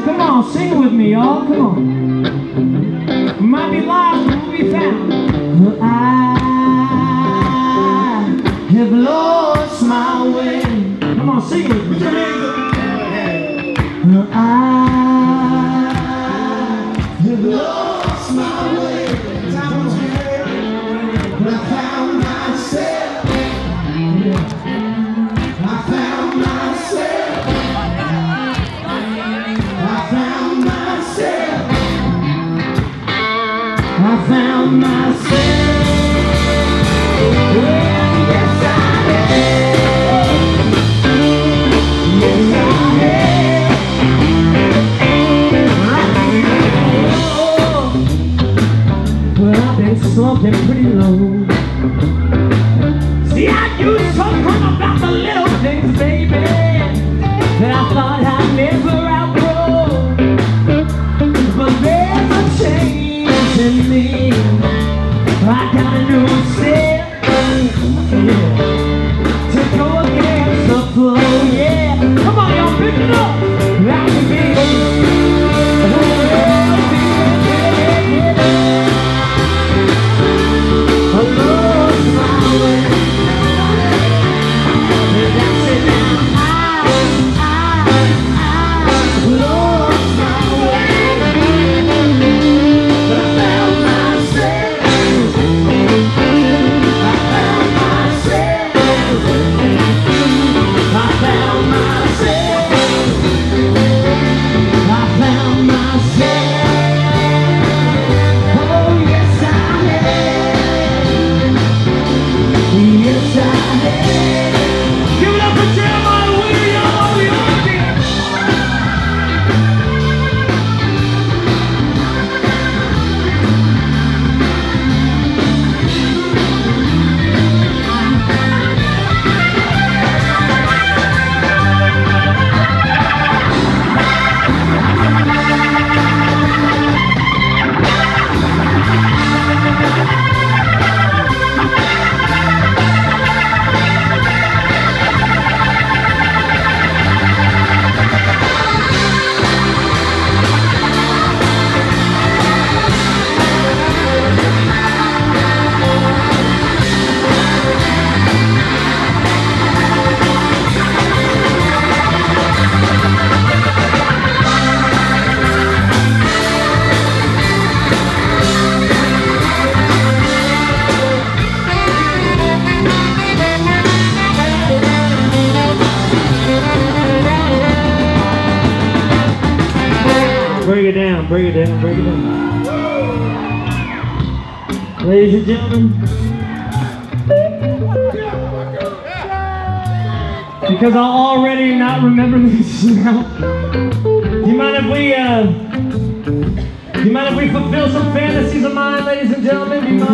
So come on, sing with me, y'all. Come on. Might be lost, but we'll be found. I have lost my way. Come on, sing with me. I have lost I've been slumping pretty low. See, I used to come about the little things, Bring it down, bring it down, bring it down. Ladies and gentlemen, because I already not remember this now, do you mind if we, uh, do you mind if we fulfill some fantasies of mine, ladies and gentlemen? Do you mind?